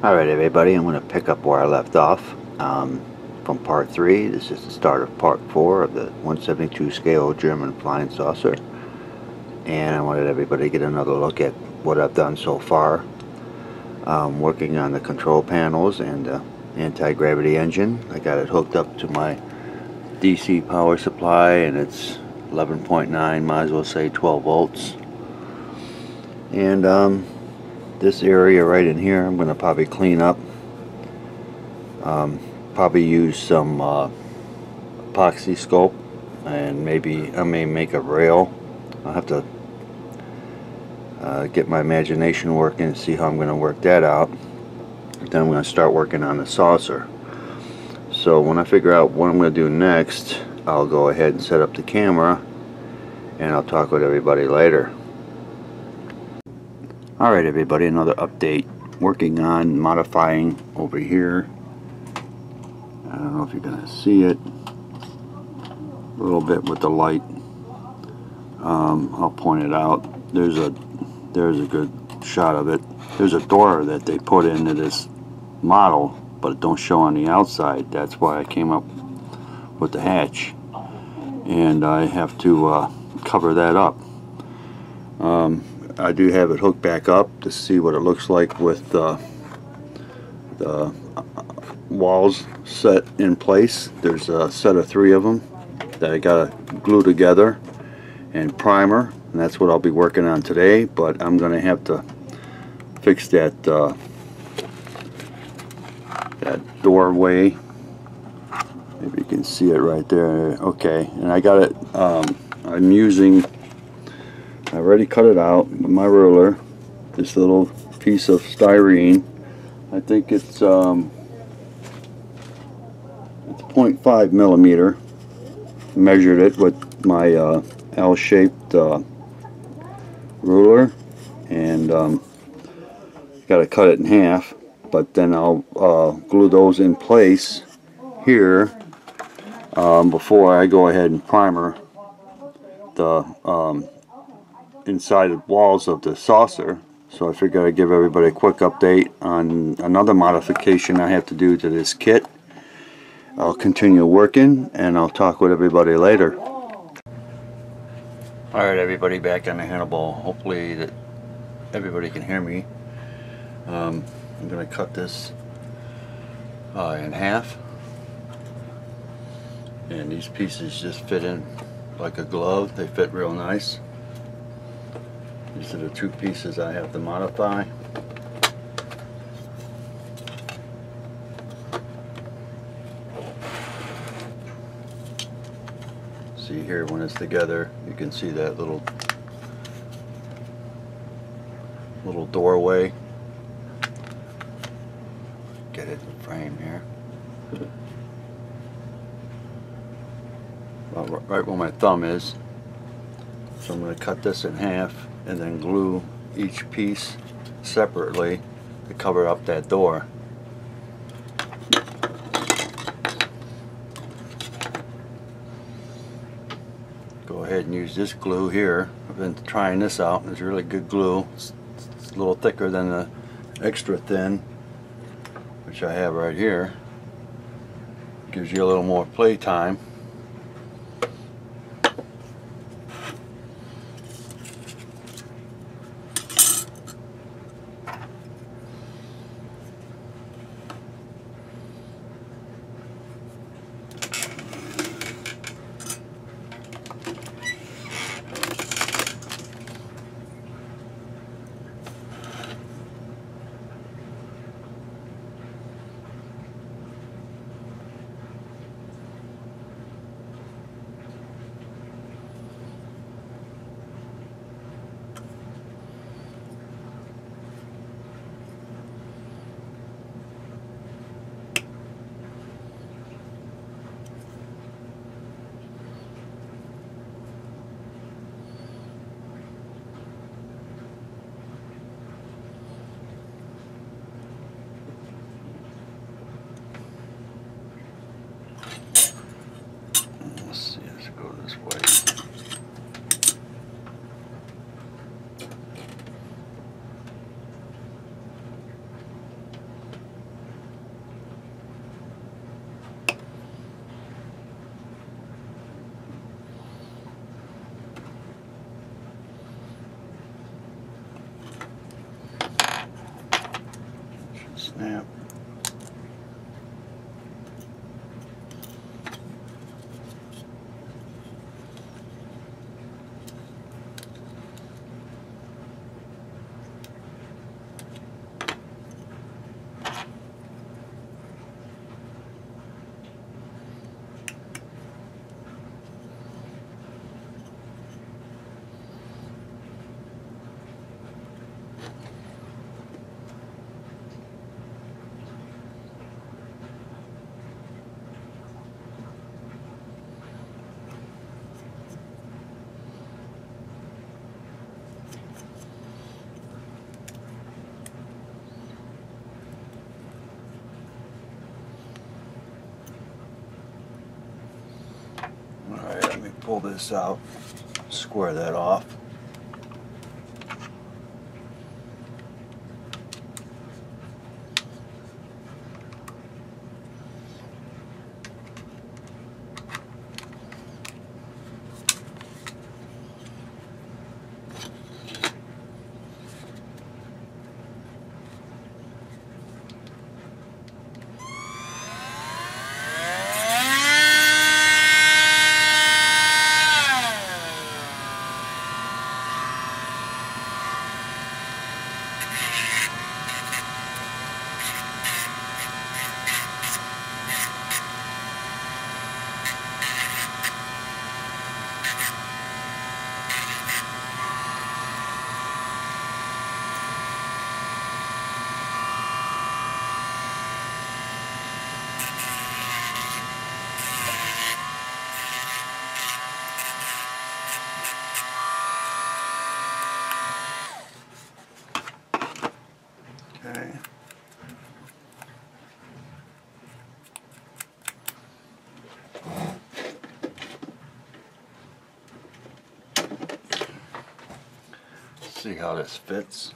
Alright everybody, I'm going to pick up where I left off um, from part 3. This is the start of part 4 of the 172 scale German flying saucer. And I wanted everybody to get another look at what I've done so far. Um, working on the control panels and the anti-gravity engine. I got it hooked up to my DC power supply and it's 11.9, might as well say 12 volts. And um, this area right in here I'm going to probably clean up. Um, probably use some uh, Apoxie Sculpt and maybe I may make a rail. I'll have to uh, get my imagination working and see how I'm going to work that out. Then I'm going to start working on the saucer. So when I figure out what I'm going to do next I'll go ahead and set up the camera and I'll talk with everybody later Alright everybody, another update. Working on modifying over here. I don't know if you're going to see it. A little bit with the light. Um, I'll point it out. There's a there's a good shot of it. There's a door that they put into this model, but it don't show on the outside. That's why I came up with the hatch. And I have to uh, cover that up. Um, I do have it hooked back up to see what it looks like with uh, the walls set in place. There's a set of three of them that I got to glue together and primer and that's what I'll be working on today but I'm going to have to fix that uh, that doorway maybe you can see it right there okay and I got it um, I'm using I already cut it out with my ruler. This little piece of styrene. I think it's um, it's 0.5 millimeter. Measured it with my uh, L-shaped uh, ruler, and um, got to cut it in half. But then I'll uh, glue those in place here um, before I go ahead and primer the um, inside the walls of the saucer so I figured I'd give everybody a quick update on another modification I have to do to this kit. I'll continue working and I'll talk with everybody later. Alright everybody back on the Haunebu hopefully that everybody can hear me. Um, I'm gonna cut this uh, in half. And these pieces just fit in like a glove. They fit real nice these are the two pieces I have to modify. See here when it's together, you can see that little little doorway. Get it in frame here. right where my thumb is. So I'm going to cut this in half and then glue each piece separately to cover up that door. Go ahead and use this glue here. I've been trying this out. It's really good glue. It's, it's a little thicker than the extra thin, which I have right here. Gives you a little more play time. This out, square that off. Okay. See how this fits.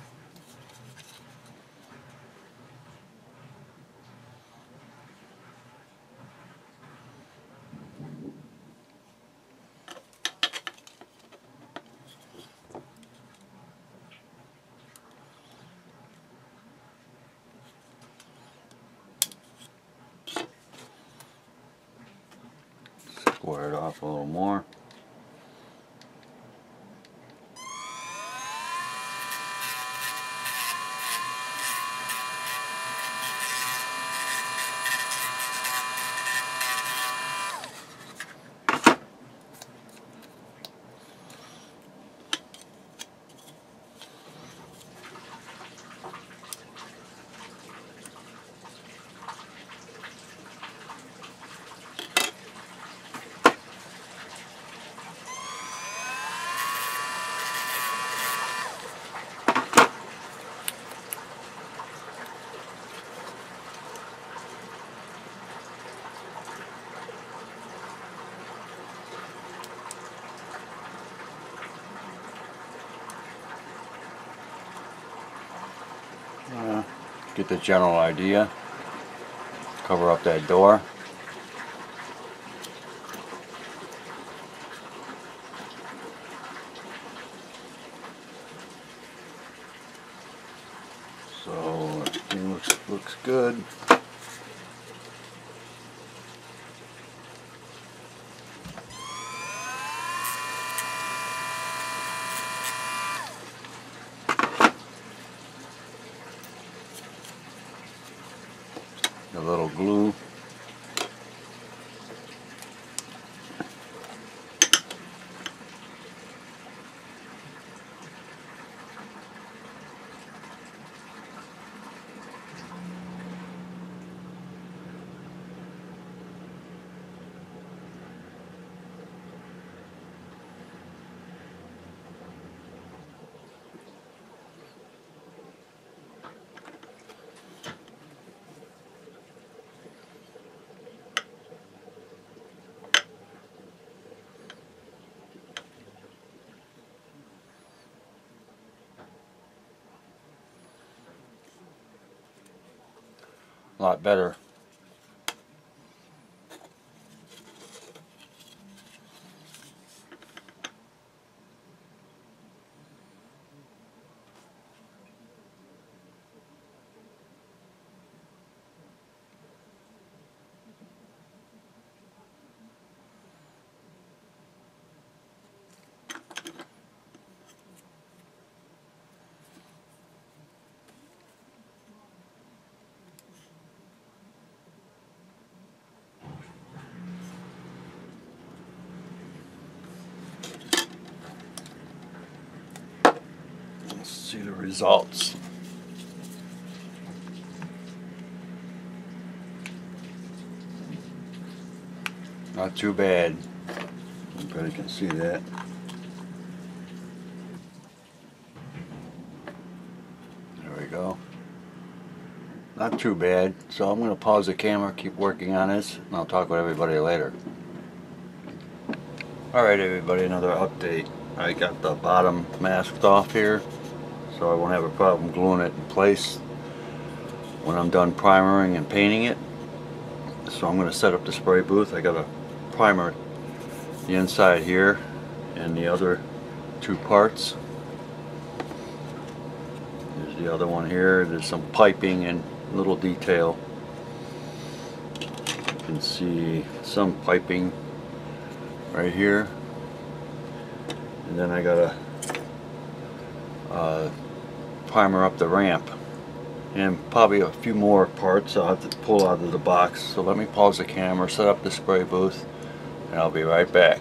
Square it off a little more. Uh, get the general idea. Cover up that door. So everything looks looks good. A little glue. A lot better. See the results. Not too bad. Everybody can see that. There we go. Not too bad. So I'm going to pause the camera, keep working on this, and I'll talk with everybody later. Alright everybody, another update. I got the bottom masked off here, so I won't have a problem gluing it in place when I'm done primering and painting it. So I'm going to set up the spray booth. I got a primer the inside here and the other two parts. There's the other one here. There's some piping and little detail. You can see some piping right here. And then I got a uh, primer up the ramp and probably a few more parts I'll have to pull out of the box. So let me pause the camera, set up the spray booth, and I'll be right back.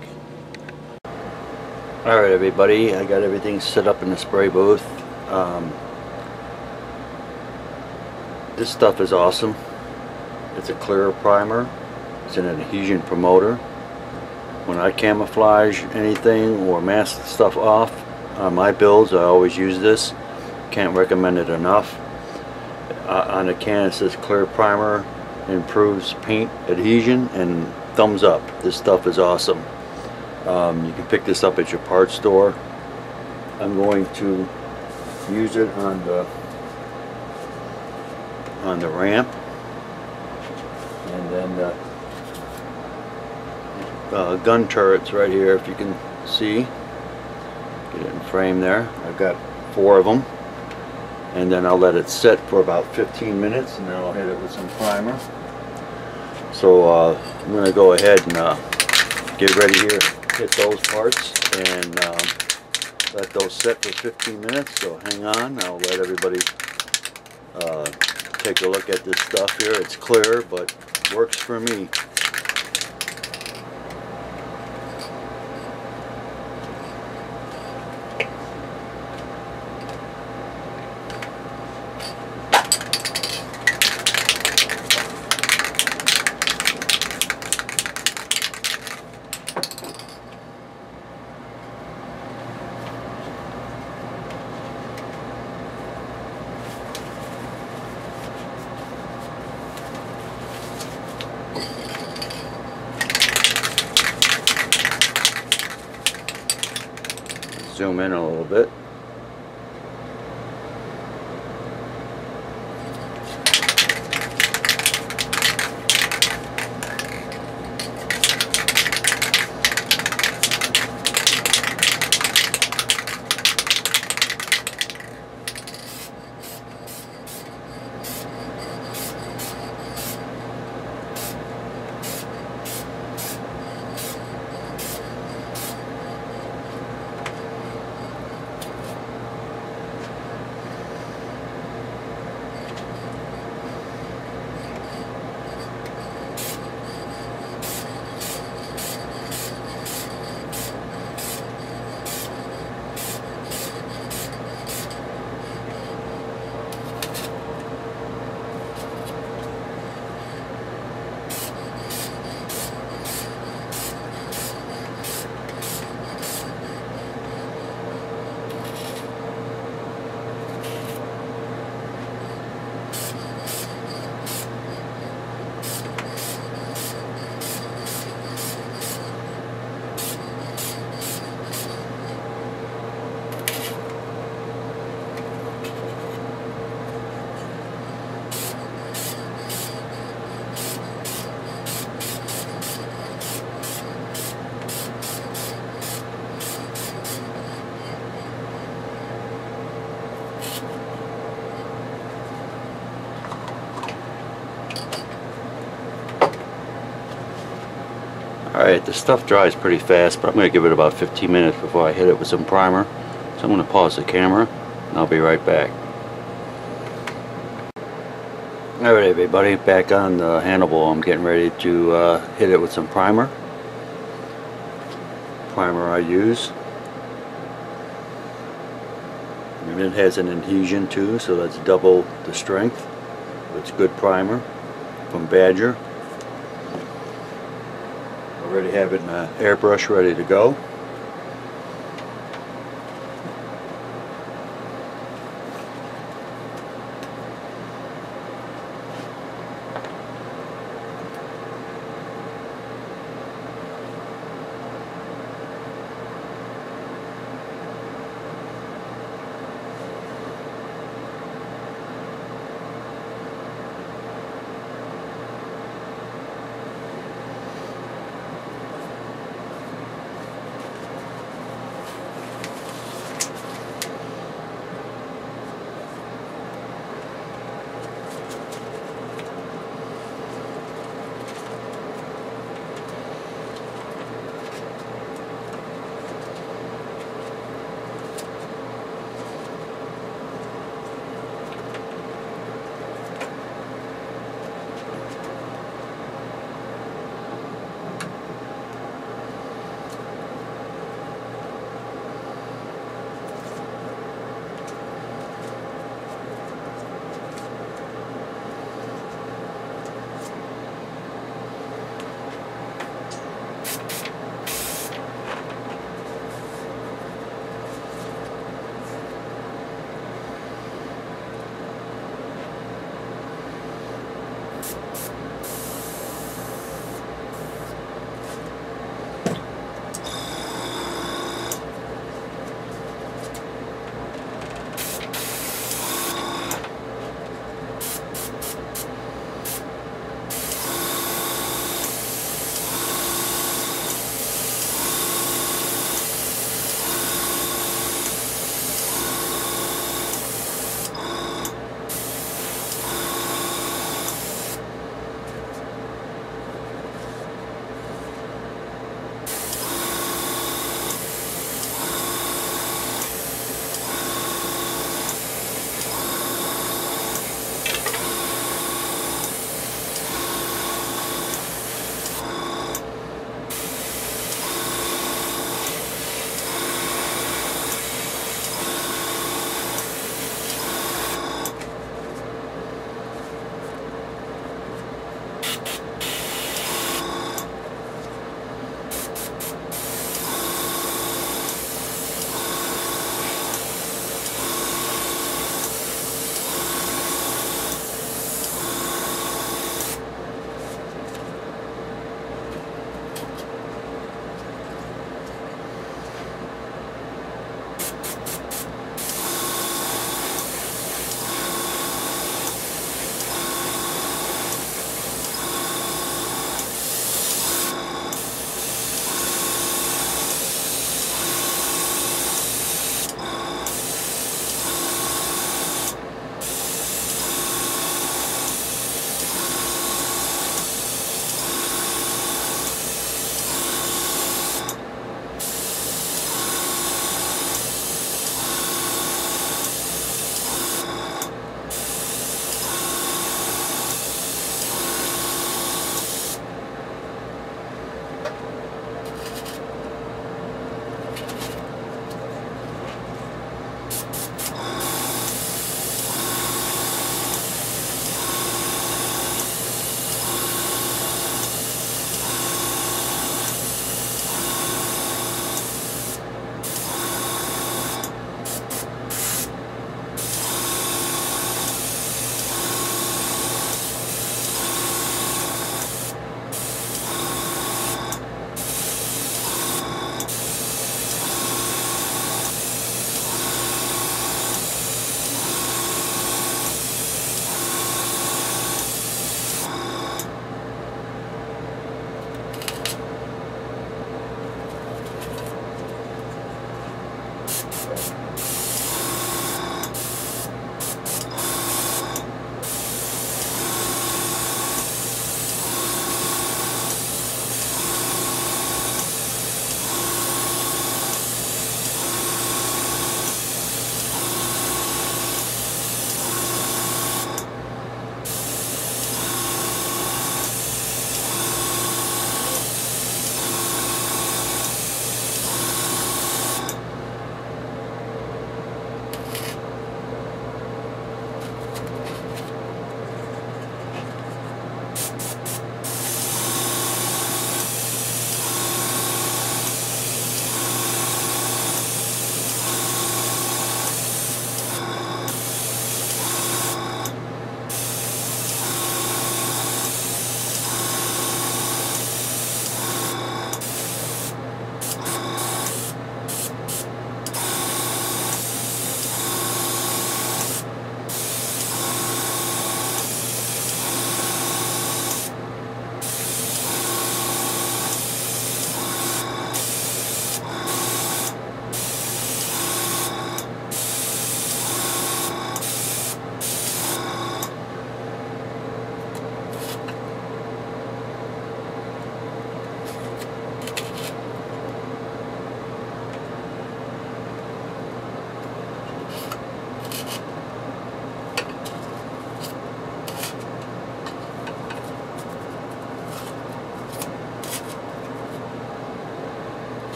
Alright everybody, I got everything set up in the spray booth. Um, this stuff is awesome. It's a clear primer. It's an adhesion promoter. When I camouflage anything or mask stuff off on my builds, I always use this. Can't recommend it enough. Uh, on the can it says clear primer improves paint adhesion and thumbs up. This stuff is awesome. Um, you can pick this up at your parts store. I'm going to use it on the on the ramp and then the uh, gun turrets right here if you can see get it in frame there I've got four of them and then I'll let it set for about 15 minutes and then I'll hit it with some primer. So uh, I'm gonna go ahead and uh, get ready here hit those parts and um, let those set for 15 minutes so hang on I'll let everybody uh, take a look at this stuff here. It's clear but works for me Alright, the stuff dries pretty fast, but I'm going to give it about 15 minutes before I hit it with some primer. So I'm going to pause the camera, and I'll be right back. Alright everybody, back on the Haunebu, I'm getting ready to uh, hit it with some primer. Primer I use. And it has an adhesion too, so that's double the strength. It's good primer from Badger. Already have it in an airbrush ready to go.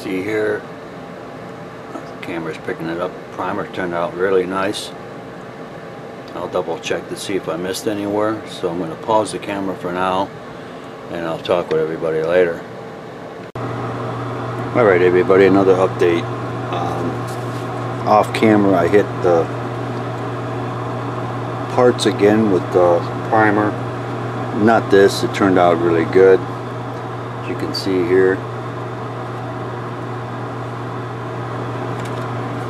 See here, the camera's picking it up. Primer turned out really nice. I'll double check to see if I missed anywhere. So I'm going to pause the camera for now and I'll talk with everybody later. Alright everybody, another update. Um, off camera I hit the parts again with the primer. Not this, it turned out really good. As you can see here.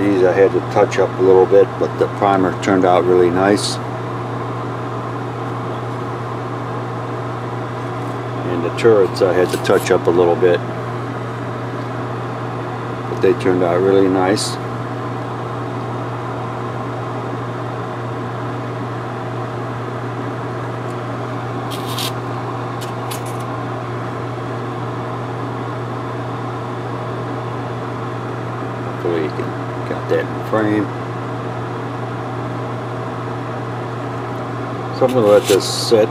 These I had to touch up a little bit, but the primer turned out really nice. And the turrets I had to touch up a little bit. But they turned out really nice. Hopefully you can got that in frame. So I'm going to let this sit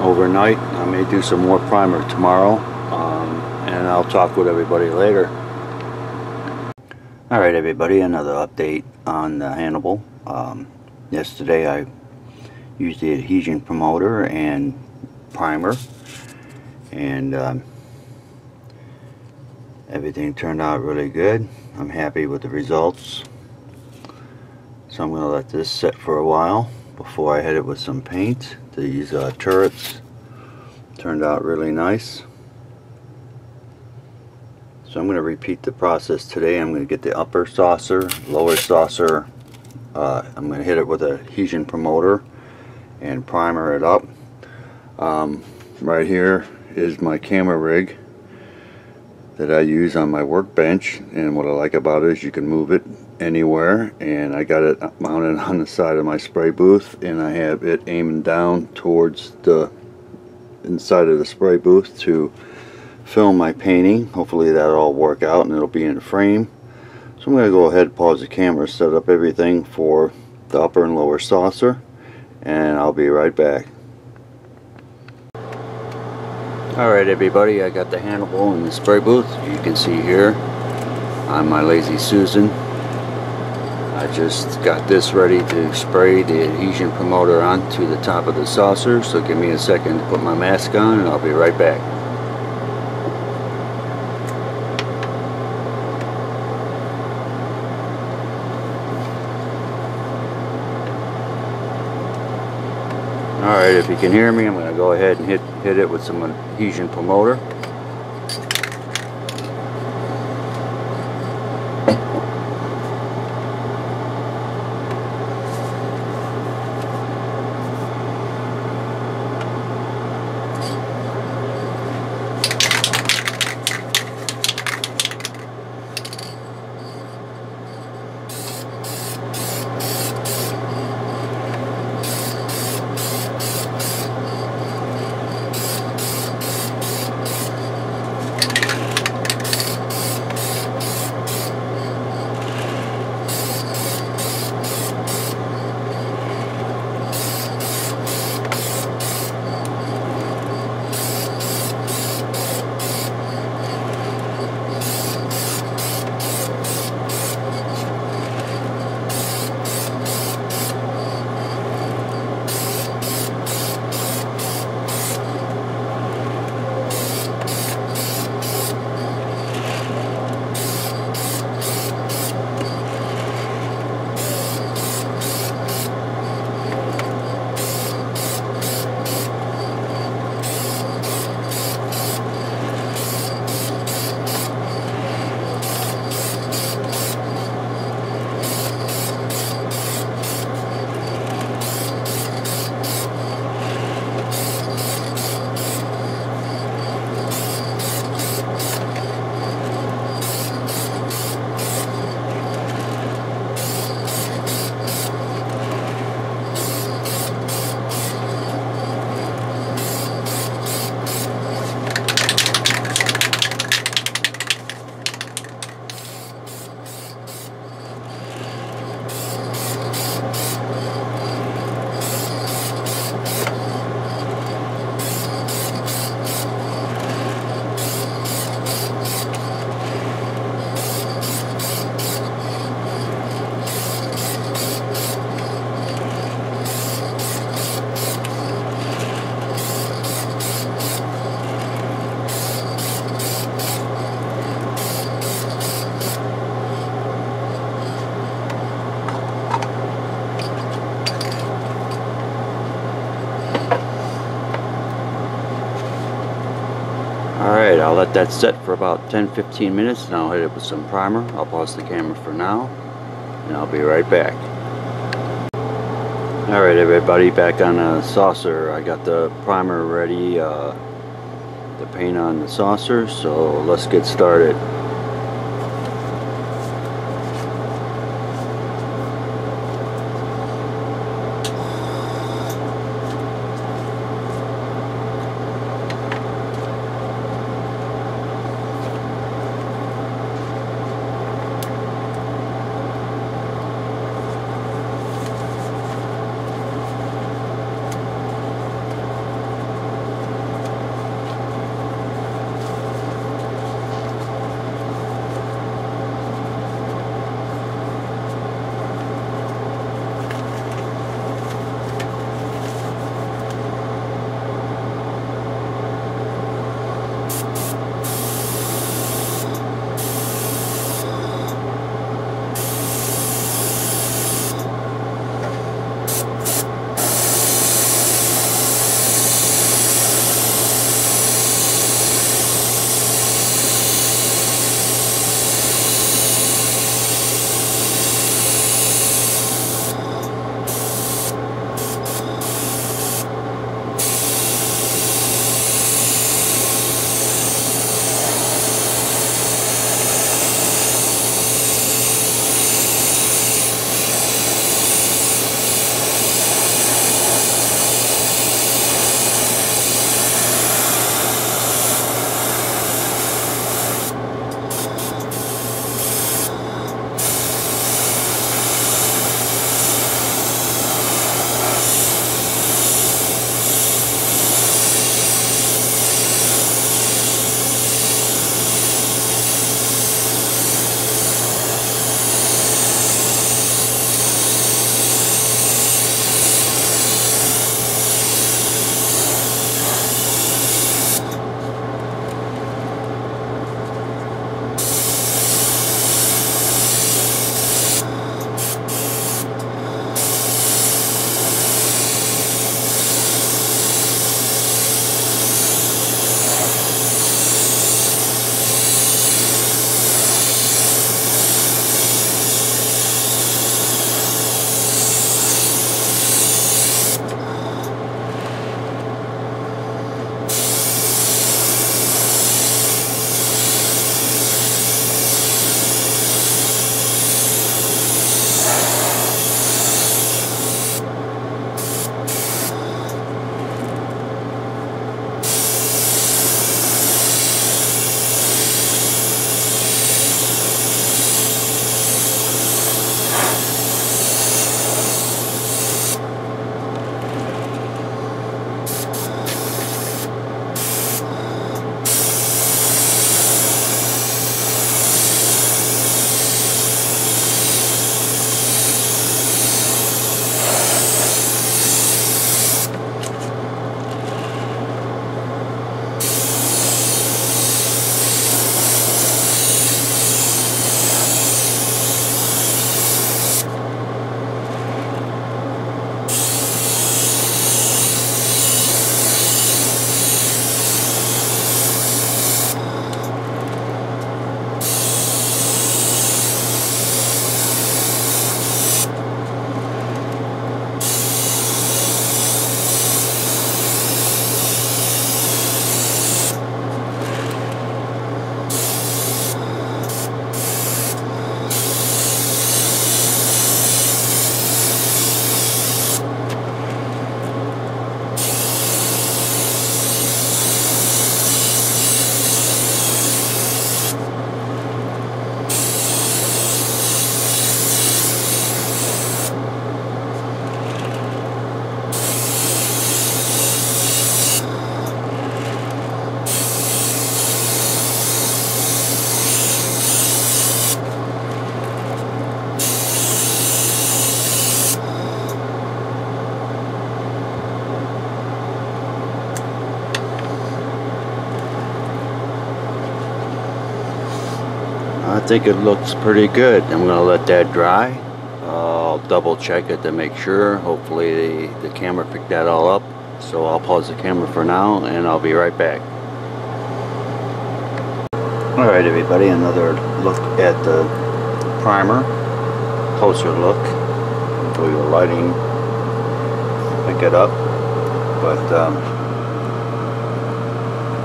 overnight. I may do some more primer tomorrow um, and I'll talk with everybody later. Alright everybody, another update on the Haunebu. Um, yesterday I used the adhesion promoter and primer and um, everything turned out really good. I'm happy with the results. So I'm going to let this set for a while before I hit it with some paint. These uh, turrets turned out really nice. So I'm going to repeat the process today. I'm going to get the upper saucer, lower saucer. Uh, I'm going to hit it with a adhesion promoter and primer it up. Um, right here is my camera rig that I use on my workbench and what I like about it is you can move it anywhere and I got it mounted on the side of my spray booth and I have it aiming down towards the inside of the spray booth to film my painting hopefully that'll all work out and it'll be in frame so I'm going to go ahead pause the camera set up everything for the upper and lower saucer and I'll be right back Alright everybody, I got the Haunebu in the spray booth. You can see here on my Lazy Susan. I just got this ready to spray the adhesion promoter onto the top of the saucer. So give me a second to put my mask on and I'll be right back. Alright, if you can hear me, I'm going to go ahead and hit, hit it with some adhesion promoter. Let that set for about 10-15 minutes and I'll hit it with some primer. I'll pause the camera for now and I'll be right back. Alright everybody, back on the saucer. I got the primer ready, uh, the paint on the saucer, so let's get started. Think it looks pretty good. I'm going to let that dry. I'll double check it to make sure. Hopefully the, the camera picked that all up. So I'll pause the camera for now and I'll be right back. All right, everybody, another look at the primer. Closer look. Until your lighting pick it up. But um,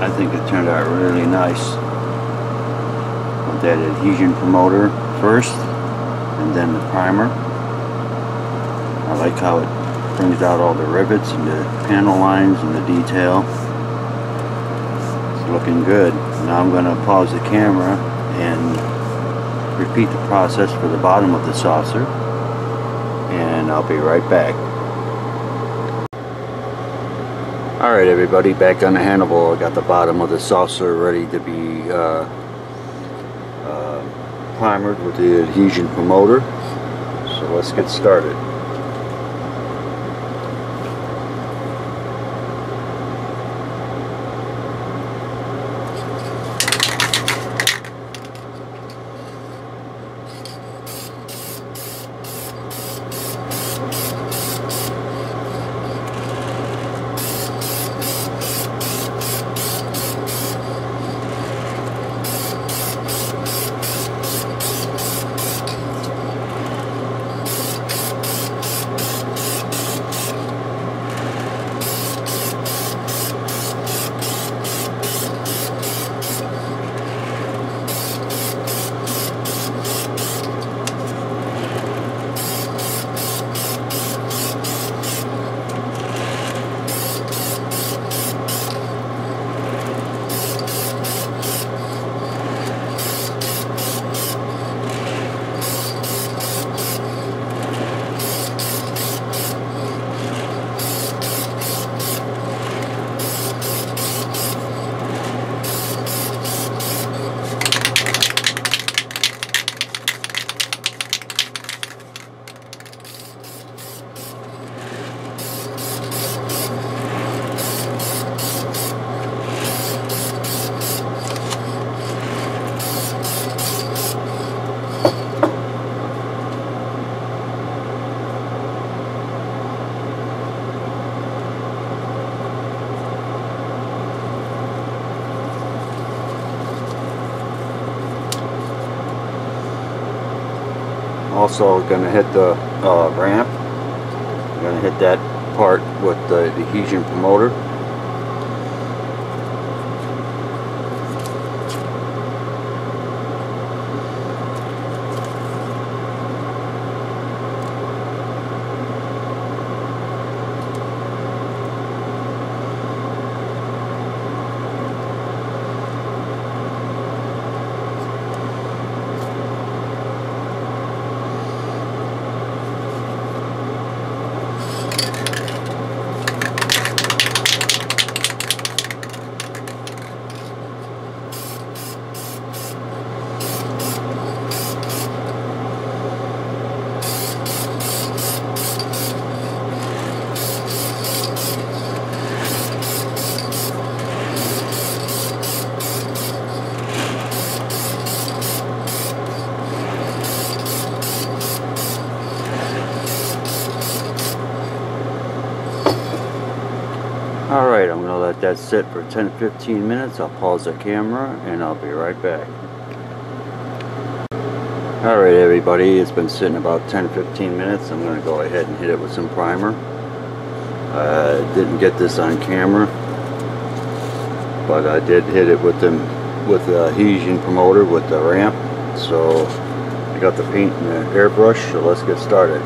I think it turned out really nice. That adhesion promoter first, and then the primer. I like how it brings out all the rivets and the panel lines and the detail. It's looking good. Now I'm going to pause the camera and repeat the process for the bottom of the saucer. And I'll be right back. Alright everybody, back on the Haunebu. I got the bottom of the saucer ready to be uh, primered with the adhesion promoter. So let's get started. Also going to hit the uh, ramp. I'm going to hit that part with the adhesion promoter. Alright, I'm going to let that sit for 10-15 minutes. I'll pause the camera and I'll be right back. Alright everybody, it's been sitting about 10-15 minutes. I'm going to go ahead and hit it with some primer. I uh, didn't get this on camera, but I did hit it with them with the adhesion promoter with the ramp. So I got the paint and the airbrush, so let's get started.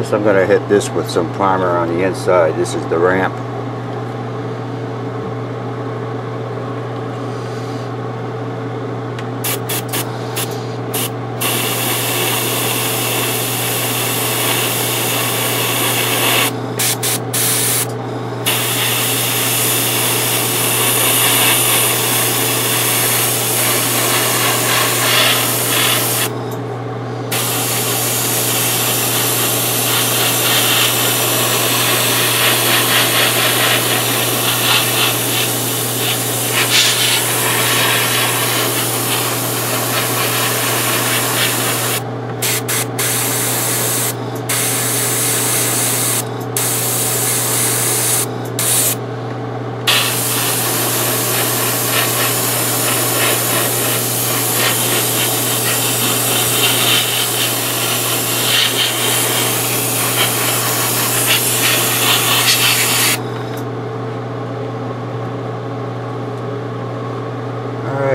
Plus I'm gonna hit this with some primer on the inside. This is the ramp.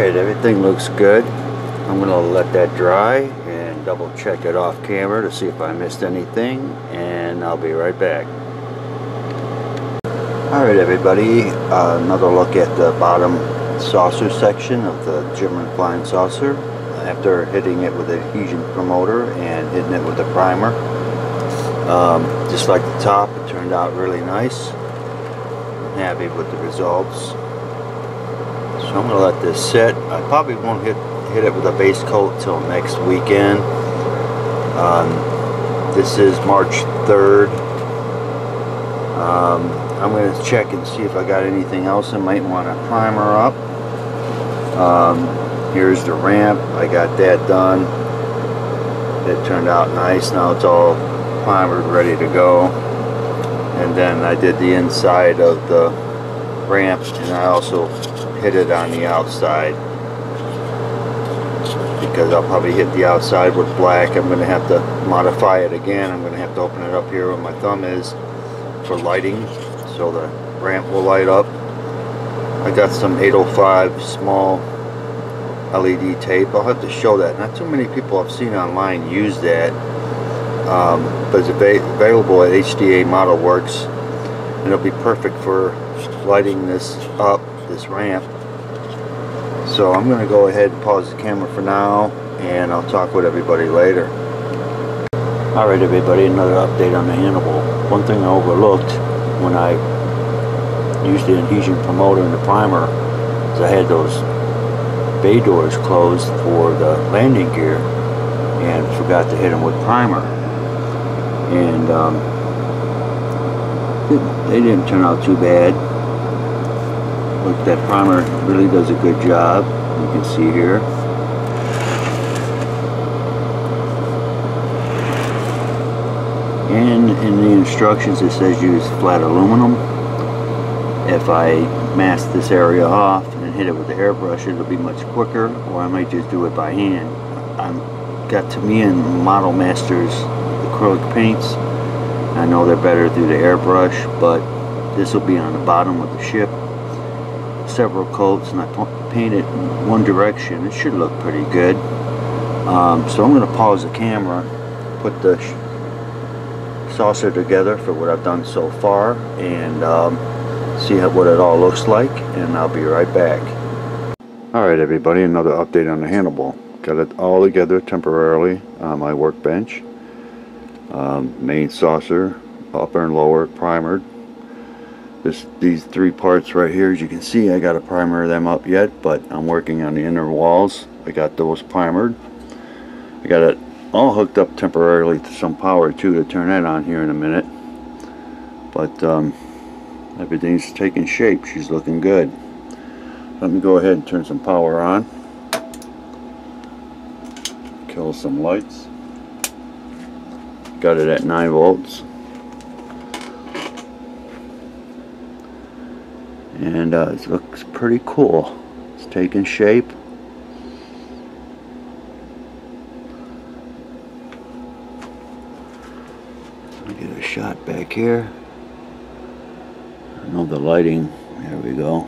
Alright, everything looks good. I'm gonna let that dry and double check it off camera to see if I missed anything and I'll be right back. Alright everybody, uh, another look at the bottom saucer section of the German flying saucer after hitting it with a adhesion promoter and hitting it with the primer. Um, just like the top, it turned out really nice. I'm happy with the results. So I'm gonna let this sit. I probably won't hit hit it with a base coat till next weekend. Um, this is March 3rd. Um, I'm gonna check and see if I got anything else I might want to primer up. Um, here's the ramp. I got that done. It turned out nice. Now it's all primered, ready to go. And then I did the inside of the ramp, and I also hit it on the outside because I'll probably hit the outside with black. I'm going to have to modify it again. I'm going to have to open it up here where my thumb is for lighting so the ramp will light up. I got some 805 small LED tape. I'll have to show that. Not too many people I've seen online use that. Um, but it's available at HDA Model Works and it'll be perfect for lighting this up, this ramp. So I'm going to go ahead and pause the camera for now and I'll talk with everybody later. Alright everybody, another update on the Haunebu. One thing I overlooked when I used the adhesion promoter and the primer is I had those bay doors closed for the landing gear and forgot to hit them with primer. And um, they didn't turn out too bad. Look, that primer really does a good job. You can see here. And in the instructions it says use flat aluminum. If I mask this area off and hit it with the airbrush it'll be much quicker or I might just do it by hand. I'm got Tamiya and Model Masters acrylic paints. I know they're better through the airbrush but this will be on the bottom of the ship several coats and I paint it in one direction. It should look pretty good. Um, so I'm going to pause the camera, put the saucer together for what I've done so far and um, see how, what it all looks like and I'll be right back. Alright everybody, another update on the Haunebu. Got it all together temporarily on my workbench. Um, main saucer, upper and lower, primered this, these three parts right here, as you can see, I got to primer them up yet, but I'm working on the inner walls. I got those primered. I got it all hooked up temporarily to some power too to turn that on here in a minute. But um, everything's taking shape. She's looking good. Let me go ahead and turn some power on. Kill some lights. Got it at 9 volts. And uh, it looks pretty cool. It's taking shape. Get a shot back here. I know the lighting. There we go.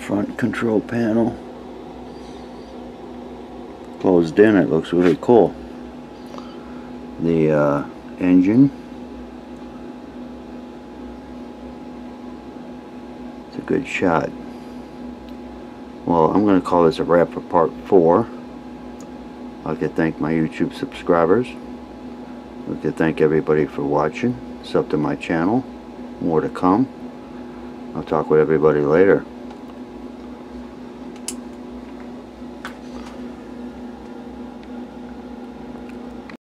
Front control panel. Closed in, it looks really cool. The uh, engine. It's a good shot. Well, I'm going to call this a wrap for part four. I'd like to thank my YouTube subscribers. I'd like to thank everybody for watching. It's up to my channel. More to come. I'll talk with everybody later.